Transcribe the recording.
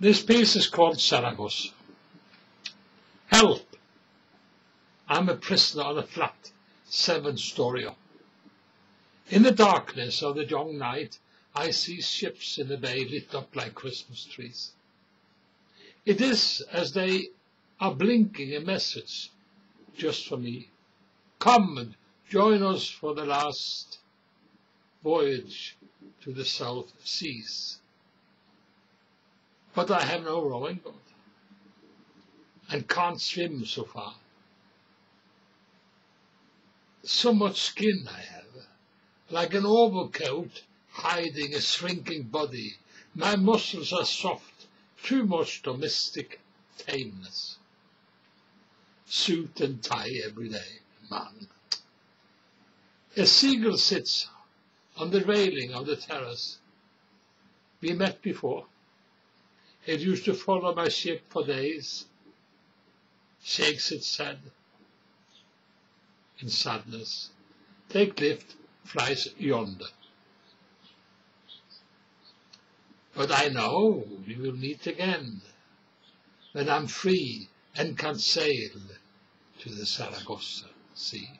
This piece is called Saragossa. Help! I'm a prisoner on a flat, seven story up. In the darkness of the young night, I see ships in the bay lit up like Christmas trees. It is as they are blinking a message just for me. Come and join us for the last voyage to the South Seas. But I have no rowing boat and can't swim so far. So much skin I have, like an overcoat hiding a shrinking body. My muscles are soft, too much domestic tameness. Suit and tie every day, man. A seagull sits on the railing of the terrace. We met before. It used to follow my ship for days, shakes its head in sadness. Take lift, flies yonder. But I know we will meet again when I'm free and can sail to the Saragossa Sea.